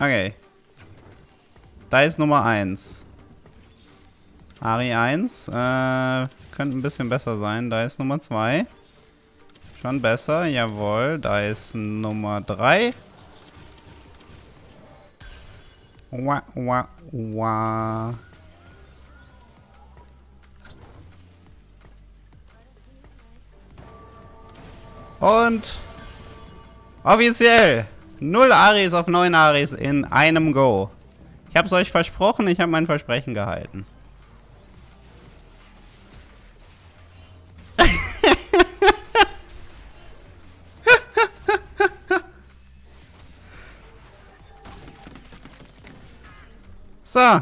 Okay. Da ist Nummer 1. Ari 1. Äh, könnte ein bisschen besser sein. Da ist Nummer 2. Schon besser, jawohl. Da ist Nummer 3. Wah, wah, wah. Und offiziell 0 Aris auf 9 Aris in einem Go. Ich habe es euch versprochen, ich habe mein Versprechen gehalten. so.